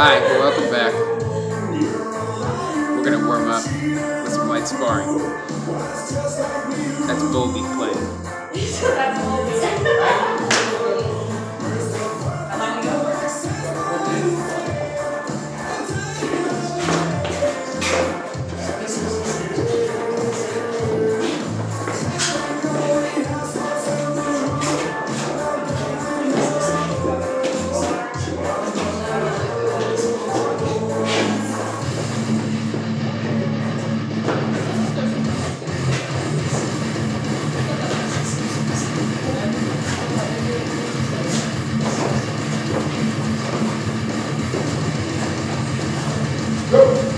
Hi, welcome back. We're gonna warm up with some light sparring. That's Bobby playing. Go.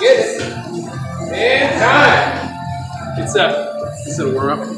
Get it. And time. It's up. This is a warm up.